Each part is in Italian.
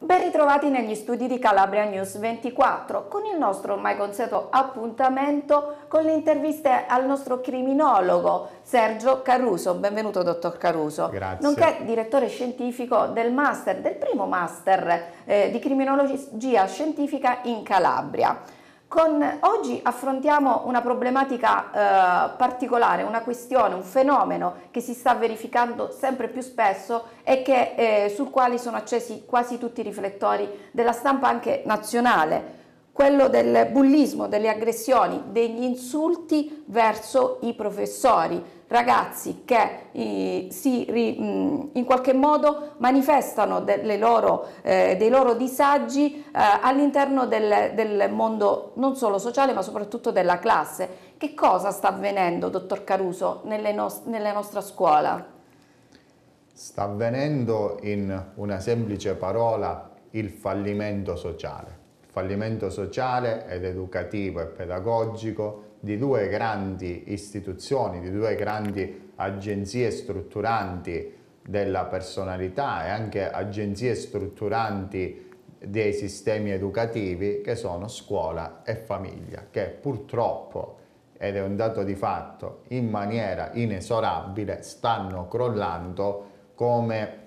Ben ritrovati negli studi di Calabria News 24 con il nostro ormai consueto appuntamento con le interviste al nostro criminologo Sergio Caruso. Benvenuto dottor Caruso. Grazie. Nonché direttore scientifico del master, del primo master eh, di criminologia scientifica in Calabria. Con, oggi affrontiamo una problematica eh, particolare, una questione, un fenomeno che si sta verificando sempre più spesso e che, eh, sul quale sono accesi quasi tutti i riflettori della stampa anche nazionale, quello del bullismo, delle aggressioni, degli insulti verso i professori ragazzi che eh, si, mh, in qualche modo manifestano loro, eh, dei loro disagi eh, all'interno del, del, mondo non solo sociale ma soprattutto della classe. Che cosa sta avvenendo, dottor Caruso, no nella nostra scuola? Sta avvenendo in una semplice parola il fallimento sociale. Fallimento sociale ed educativo e pedagogico di due grandi istituzioni, di due grandi agenzie strutturanti della personalità e anche agenzie strutturanti dei sistemi educativi che sono scuola e famiglia, che purtroppo, ed è un dato di fatto, in maniera inesorabile stanno crollando come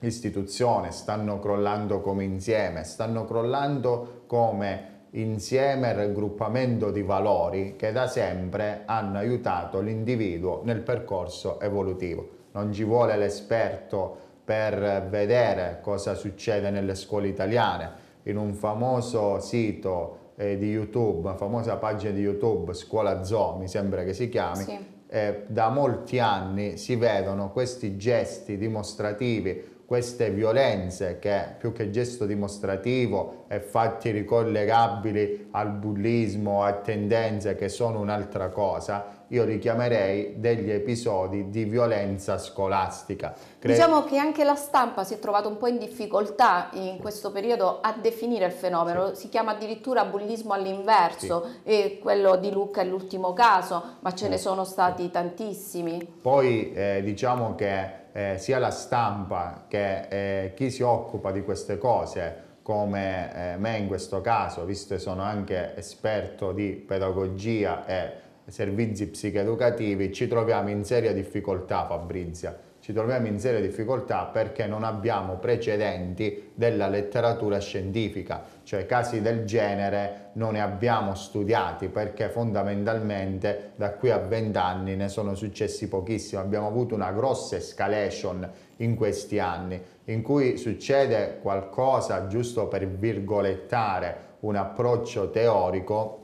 istituzione, stanno crollando come insieme, stanno crollando come insieme raggruppamento di valori che da sempre hanno aiutato l'individuo nel percorso evolutivo. Non ci vuole l'esperto per vedere cosa succede nelle scuole italiane. In un famoso sito eh, di YouTube, una famosa pagina di YouTube, Scuola Zoo, mi sembra che si chiami, sì. eh, da molti anni si vedono questi gesti dimostrativi queste violenze che più che gesto dimostrativo e fatti ricollegabili al bullismo, a tendenze che sono un'altra cosa, io richiamerei degli episodi di violenza scolastica. Cre diciamo che anche la stampa si è trovata un po' in difficoltà in questo periodo a definire il fenomeno, sì. si chiama addirittura bullismo all'inverso sì. e quello di Lucca è l'ultimo caso, ma ce ne sono stati tantissimi. Poi eh, diciamo che eh, sia la stampa che eh, chi si occupa di queste cose come eh, me in questo caso, visto che sono anche esperto di pedagogia e servizi psicoeducativi, ci troviamo in seria difficoltà Fabrizia ci troviamo in serie difficoltà perché non abbiamo precedenti della letteratura scientifica, cioè casi del genere non ne abbiamo studiati perché fondamentalmente da qui a vent'anni ne sono successi pochissimi, abbiamo avuto una grossa escalation in questi anni in cui succede qualcosa giusto per virgolettare un approccio teorico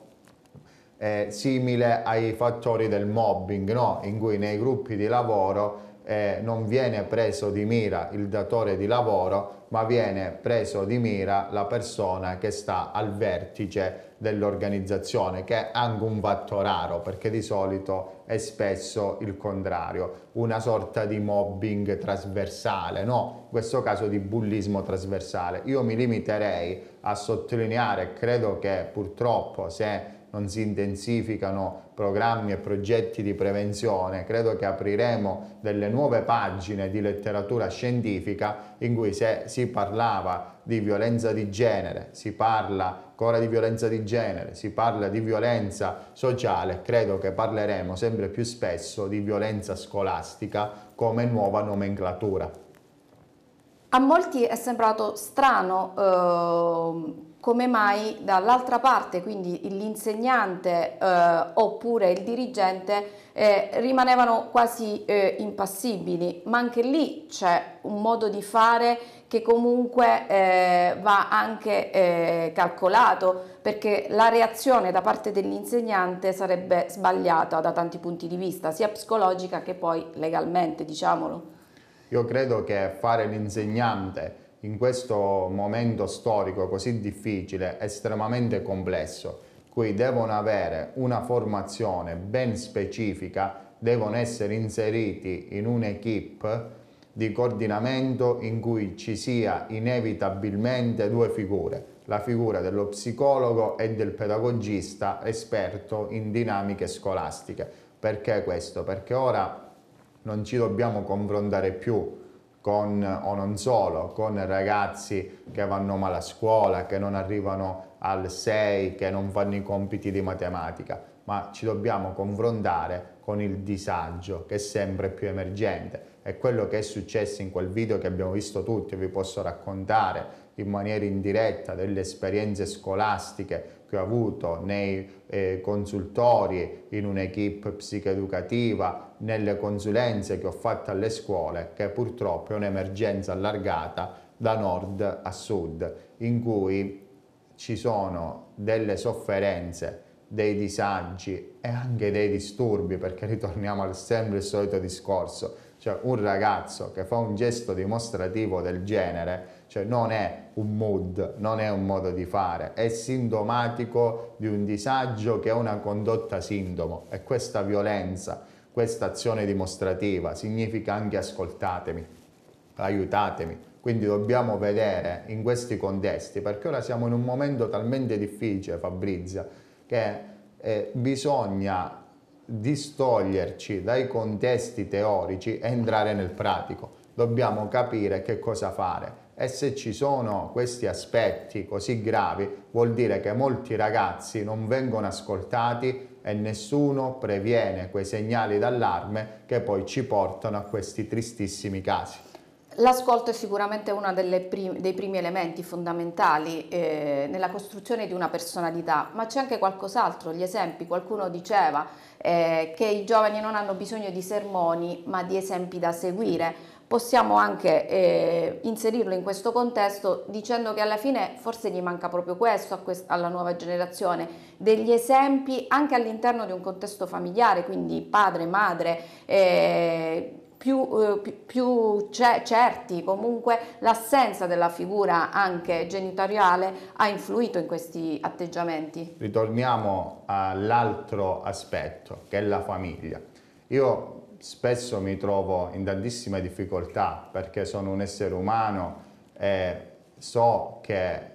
eh, simile ai fattori del mobbing, no? in cui nei gruppi di lavoro eh, non viene preso di mira il datore di lavoro, ma viene preso di mira la persona che sta al vertice dell'organizzazione, che è anche un fatto raro, perché di solito è spesso il contrario, una sorta di mobbing trasversale, no? In questo caso di bullismo trasversale. Io mi limiterei a sottolineare, credo che purtroppo se non si intensificano programmi e progetti di prevenzione, credo che apriremo delle nuove pagine di letteratura scientifica in cui se si parlava di violenza di genere, si parla ancora di violenza di genere, si parla di violenza sociale, credo che parleremo sempre più spesso di violenza scolastica come nuova nomenclatura. A molti è sembrato strano eh, come mai dall'altra parte, quindi l'insegnante eh, oppure il dirigente, eh, rimanevano quasi eh, impassibili, ma anche lì c'è un modo di fare che comunque eh, va anche eh, calcolato, perché la reazione da parte dell'insegnante sarebbe sbagliata da tanti punti di vista, sia psicologica che poi legalmente, diciamolo. Io credo che fare l'insegnante in questo momento storico così difficile, estremamente complesso, cui devono avere una formazione ben specifica, devono essere inseriti in un'equipe di coordinamento in cui ci sia inevitabilmente due figure, la figura dello psicologo e del pedagogista esperto in dinamiche scolastiche. Perché questo? Perché ora non ci dobbiamo confrontare più con, o non solo, con ragazzi che vanno male a scuola, che non arrivano al 6, che non fanno i compiti di matematica, ma ci dobbiamo confrontare con il disagio che è sempre più emergente. È quello che è successo in quel video che abbiamo visto tutti, vi posso raccontare in maniera indiretta delle esperienze scolastiche che ho avuto nei eh, consultori, in un'equipe psicoeducativa, nelle consulenze che ho fatto alle scuole, che purtroppo è un'emergenza allargata da nord a sud, in cui ci sono delle sofferenze, dei disagi e anche dei disturbi, perché ritorniamo al sempre il solito discorso, cioè un ragazzo che fa un gesto dimostrativo del genere cioè non è un mood, non è un modo di fare, è sintomatico di un disagio che è una condotta sintomo e questa violenza, questa azione dimostrativa significa anche ascoltatemi, aiutatemi. Quindi dobbiamo vedere in questi contesti, perché ora siamo in un momento talmente difficile, Fabrizia, che eh, bisogna distoglierci dai contesti teorici e entrare nel pratico. Dobbiamo capire che cosa fare e se ci sono questi aspetti così gravi vuol dire che molti ragazzi non vengono ascoltati e nessuno previene quei segnali d'allarme che poi ci portano a questi tristissimi casi. L'ascolto è sicuramente uno prim dei primi elementi fondamentali eh, nella costruzione di una personalità, ma c'è anche qualcos'altro, gli esempi, qualcuno diceva eh, che i giovani non hanno bisogno di sermoni ma di esempi da seguire. Possiamo anche eh, inserirlo in questo contesto dicendo che alla fine forse gli manca proprio questo alla nuova generazione, degli esempi anche all'interno di un contesto familiare, quindi padre, madre, più, eh, più certi, comunque l'assenza della figura anche genitoriale ha influito in questi atteggiamenti. Ritorniamo all'altro aspetto che è la famiglia. Io spesso mi trovo in tantissime difficoltà perché sono un essere umano e so che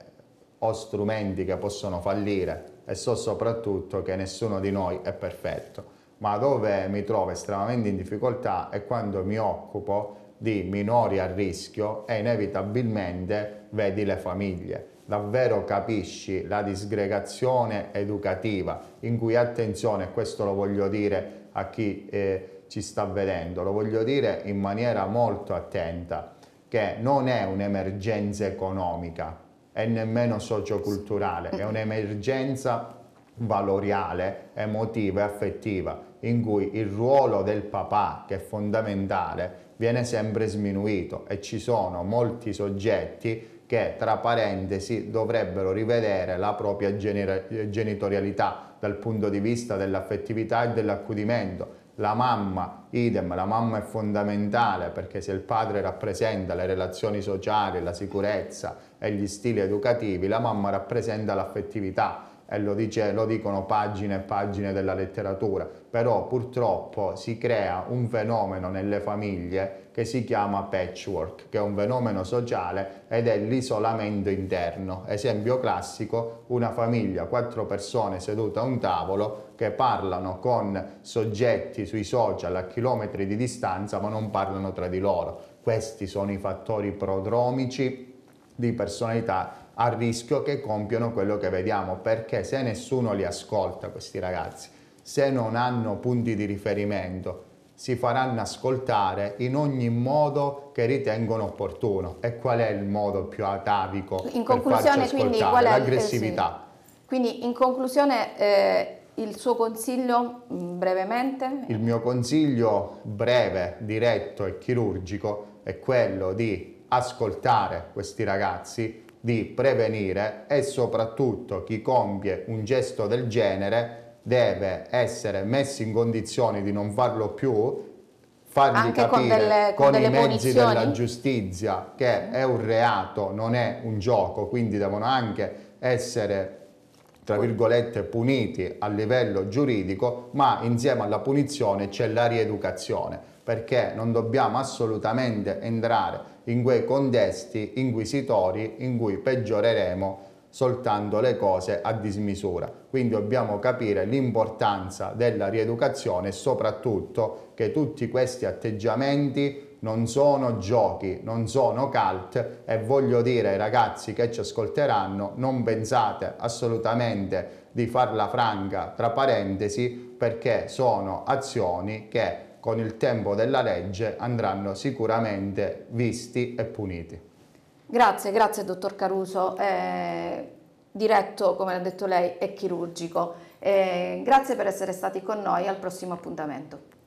ho strumenti che possono fallire e so soprattutto che nessuno di noi è perfetto. Ma dove mi trovo estremamente in difficoltà è quando mi occupo di minori a rischio e inevitabilmente vedi le famiglie. Davvero capisci la disgregazione educativa in cui, attenzione, questo lo voglio dire a chi eh, ci sta vedendo, lo voglio dire in maniera molto attenta, che non è un'emergenza economica e nemmeno socioculturale, è un'emergenza valoriale, emotiva e affettiva, in cui il ruolo del papà, che è fondamentale, viene sempre sminuito e ci sono molti soggetti che, tra parentesi, dovrebbero rivedere la propria genitorialità dal punto di vista dell'affettività e dell'accudimento, la mamma, idem, la mamma è fondamentale perché se il padre rappresenta le relazioni sociali, la sicurezza e gli stili educativi, la mamma rappresenta l'affettività e lo, dice, lo dicono pagine e pagine della letteratura, però purtroppo si crea un fenomeno nelle famiglie che si chiama patchwork, che è un fenomeno sociale ed è l'isolamento interno. Esempio classico, una famiglia, quattro persone sedute a un tavolo che parlano con soggetti sui social a chilometri di distanza ma non parlano tra di loro. Questi sono i fattori prodromici di personalità a rischio che compiono quello che vediamo, perché se nessuno li ascolta questi ragazzi, se non hanno punti di riferimento, si faranno ascoltare in ogni modo che ritengono opportuno. E qual è il modo più atavico in conclusione, quindi, qual è L'aggressività. Sì. Quindi in conclusione eh, il suo consiglio mm, brevemente? Il mio consiglio breve, diretto e chirurgico è quello di ascoltare questi ragazzi, di prevenire e soprattutto chi compie un gesto del genere deve essere messo in condizioni di non farlo più, fargli Anche capire con, delle, con, con i mezzi punizioni? della giustizia che è un reato, non è un gioco, quindi devono anche essere tra virgolette puniti a livello giuridico, ma insieme alla punizione c'è la rieducazione, perché non dobbiamo assolutamente entrare in quei contesti inquisitori in cui peggioreremo soltanto le cose a dismisura. Quindi dobbiamo capire l'importanza della rieducazione e soprattutto che tutti questi atteggiamenti non sono giochi, non sono cult e voglio dire ai ragazzi che ci ascolteranno, non pensate assolutamente di farla franca tra parentesi perché sono azioni che con il tempo della legge andranno sicuramente visti e puniti. Grazie, grazie dottor Caruso. Eh, diretto, come ha detto lei, e chirurgico. Eh, grazie per essere stati con noi, al prossimo appuntamento.